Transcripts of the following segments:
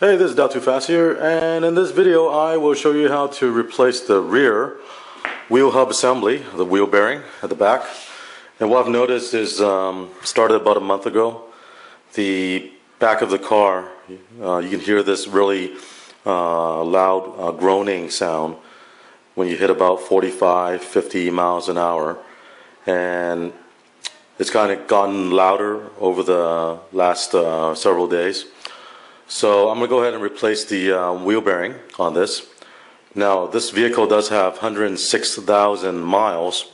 Hey, this is Too Fast here, and in this video I will show you how to replace the rear wheel hub assembly, the wheel bearing at the back. And what I've noticed is, um, started about a month ago, the back of the car, uh, you can hear this really uh, loud uh, groaning sound when you hit about 45, 50 miles an hour. And it's kind of gotten louder over the last uh, several days. So I'm going to go ahead and replace the uh, wheel bearing on this. Now, this vehicle does have 106,000 miles.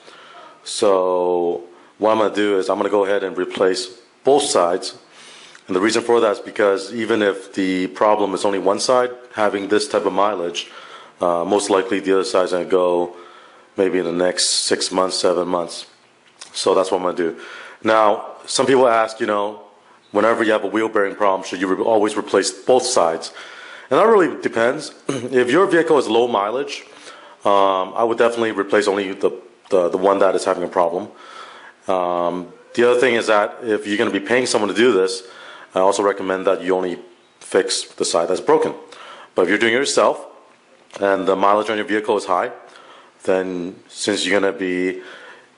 So what I'm going to do is I'm going to go ahead and replace both sides. And the reason for that is because even if the problem is only one side having this type of mileage, uh, most likely the other side is going to go maybe in the next six months, seven months. So that's what I'm going to do. Now, some people ask, you know, whenever you have a wheel bearing problem, should you re- always replace both sides? And that really depends. if your vehicle is low mileage, um, I would definitely replace only the, the, the, one that is having a problem. Um, the other thing is that if you're going to be paying someone to do this, I also recommend that you only fix the side that's broken. But if you're doing it yourself and the mileage on your vehicle is high, then since you're going to be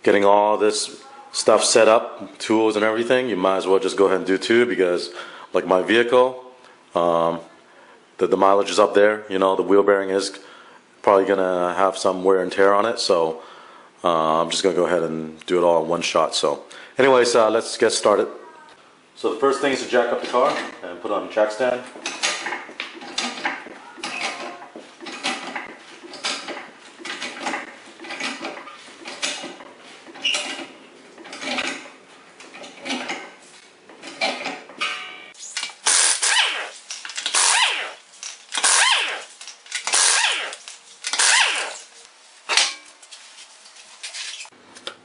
getting all this stuff set up, tools and everything, you might as well just go ahead and do two because, like my vehicle, um, the, the mileage is up there. You know, the wheel bearing is probably going to have some wear and tear on it. So uh, I'm just going to go ahead and do it all in one shot. So, anyways, uh, let's get started. So the first thing is to jack up the car and put on a jack stand.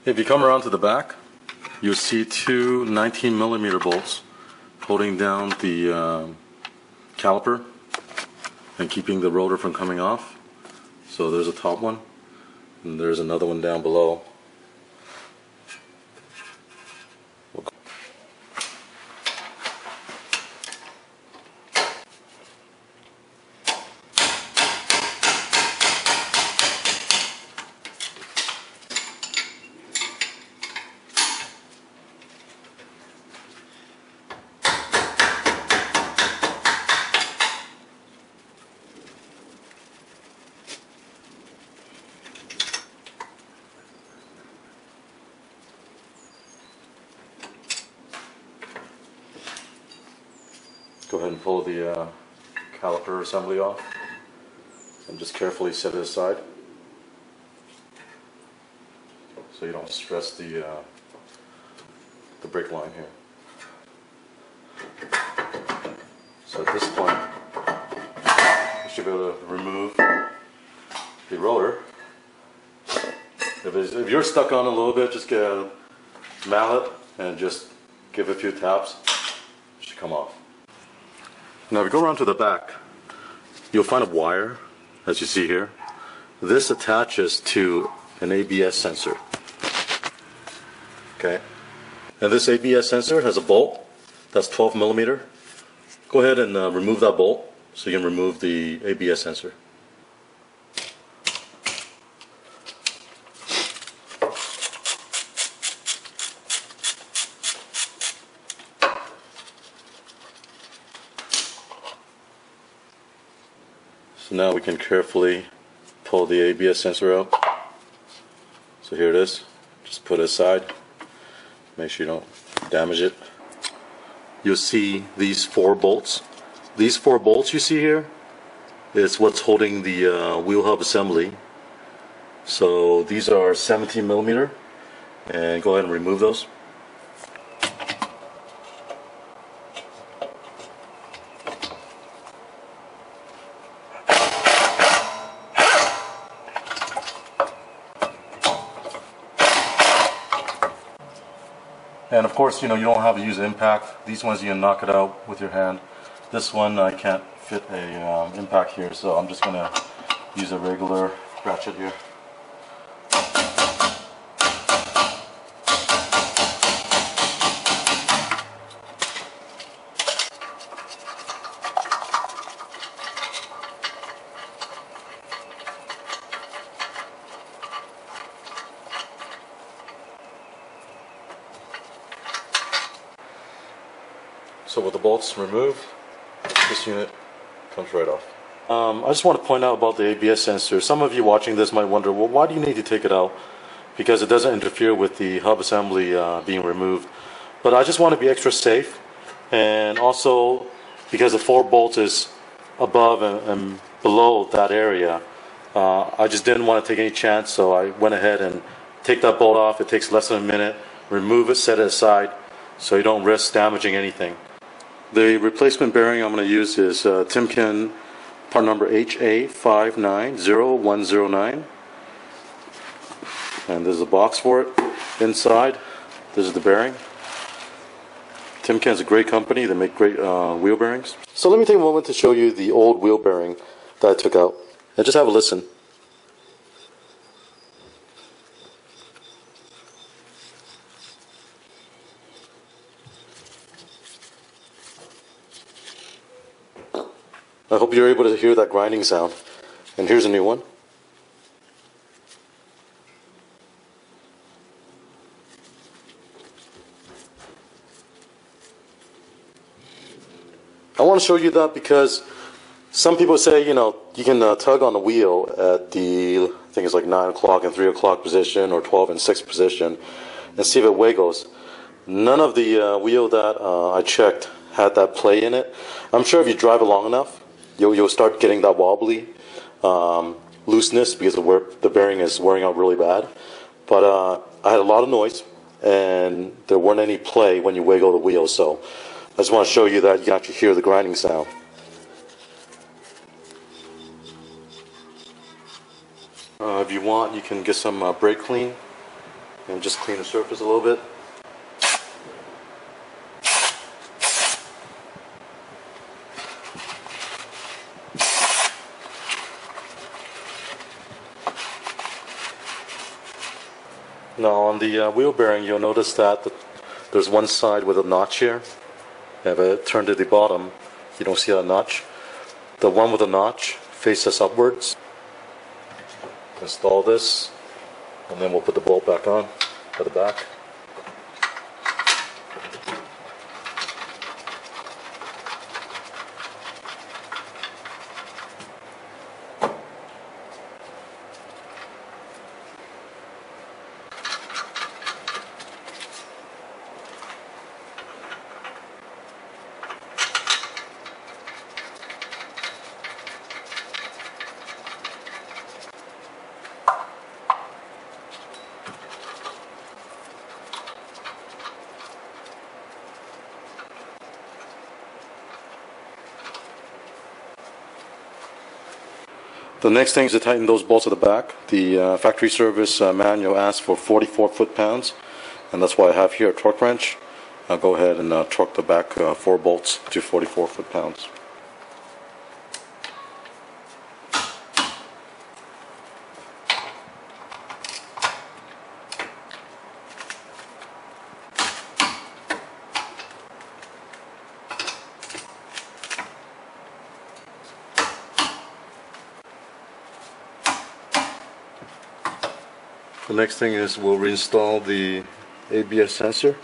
If you come around to the back, you'll see two 19 millimeter bolts holding down the um, caliper and keeping the rotor from coming off. So there's a top one, and there's another one down below ahead and pull the uh, caliper assembly off and just carefully set it aside so you don't stress the uh, the brake line here. So at this point you should be able to remove the rotor. If, if you're stuck on a little bit, just get a mallet and just give a few taps. It should come off. Now if you go around to the back, you'll find a wire, as you see here. This attaches to an ABS sensor. Okay. And this ABS sensor has a bolt that's 12 millimeter. Go ahead and uh, remove that bolt so you can remove the ABS sensor. So now we can carefully pull the ABS sensor out. So here it is. Just put it aside. Make sure you don't damage it. You'll see these four bolts. These four bolts you see here is what's holding the uh, wheel hub assembly. So these are 17 millimeter. And go ahead and remove those. Of course, you know, you don't have to use impact. These ones you can knock it out with your hand. This one I can't fit a um, impact here, so I'm just gonna use a regular ratchet here. So with the bolts removed, this unit comes right off. Um, I just want to point out about the ABS sensor. Some of you watching this might wonder, well, why do you need to take it out? Because it doesn't interfere with the hub assembly uh, being removed. But I just want to be extra safe, and also because the four bolts is above and, and below that area, uh, I just didn't want to take any chance, so I went ahead and take that bolt off. It takes less than a minute. Remove it, set it aside, so you don't risk damaging anything. The replacement bearing I'm going to use is uh, Timken part number HA590109. And there's a box for it inside. This is the bearing. Timken's a great company. They make great uh, wheel bearings. So let me take a moment to show you the old wheel bearing that I took out. And just have a listen. I hope you're able to hear that grinding sound. And here's a new one. I want to show you that because some people say, you know, you can uh, tug on the wheel at the, I think it's like 9 o'clock and 3 o'clock position or 12 and 6 position and see if it wiggles. None of the uh, wheel that uh, I checked had that play in it. I'm sure if you drive it long enough, you'll, you'll start getting that wobbly um, looseness because the, wear, the bearing is wearing out really bad. But uh, I had a lot of noise and there weren't any play when you wiggle the wheel. So I just want to show you that you can actually hear the grinding sound. Uh, if you want, you can get some uh, brake clean and just clean the surface a little bit. Now on the uh, wheel bearing, you'll notice that the, there's one side with a notch here. If I turn to the bottom, you don't see that notch. The one with the notch faces upwards. Install this, and then we'll put the bolt back on at the back. The next thing is to tighten those bolts at the back. The uh, factory service uh, manual asks for 44 foot-pounds, and that's why I have here a torque wrench. I'll go ahead and uh, torque the back uh, four bolts to 44 foot-pounds. The next thing is we'll reinstall the ABS sensor.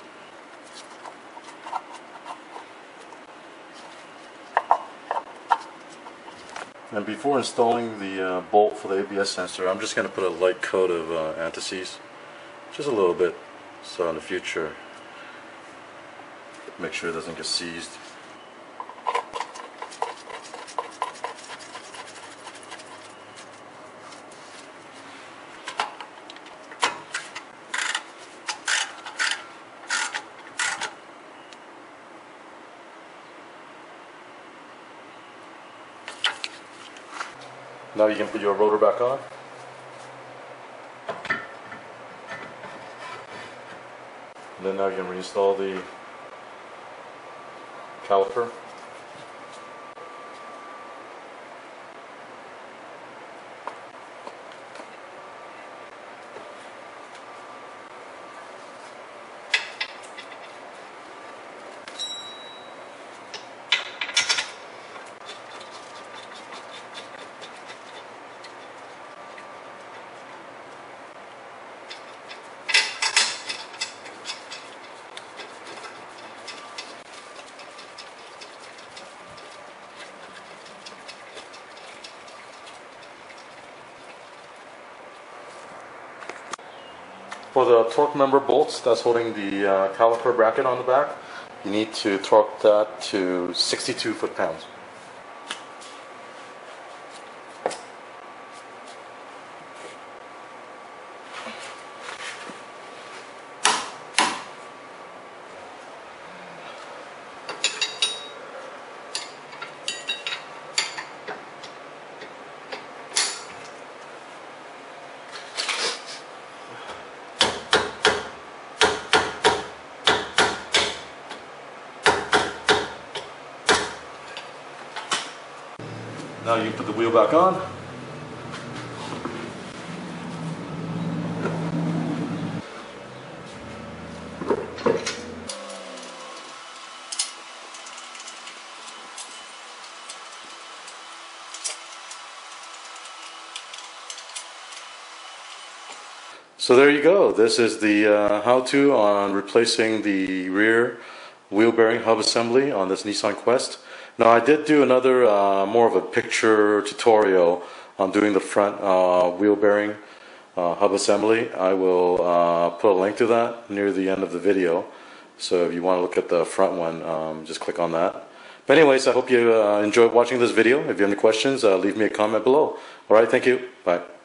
And before installing the uh, bolt for the ABS sensor, I'm just going to put a light coat of uh, just a little bit, so in the future, make sure it doesn't get seized. Now you can put your rotor back on. And then now you can reinstall the caliper. For the torque member bolts that's holding the uh, caliper bracket on the back, you need to torque that to 62 foot-pounds. Now you put the wheel back on. So there you go. This is the uh, how-to on replacing the rear wheel bearing hub assembly on this Nissan Quest. Now I did do another uh, more of a picture tutorial on doing the front uh, wheel bearing uh, hub assembly. I will uh, put a link to that near the end of the video. So if you want to look at the front one, um, just click on that. But anyways, I hope you uh, enjoyed watching this video. If you have any questions, uh, leave me a comment below. All right, thank you. Bye.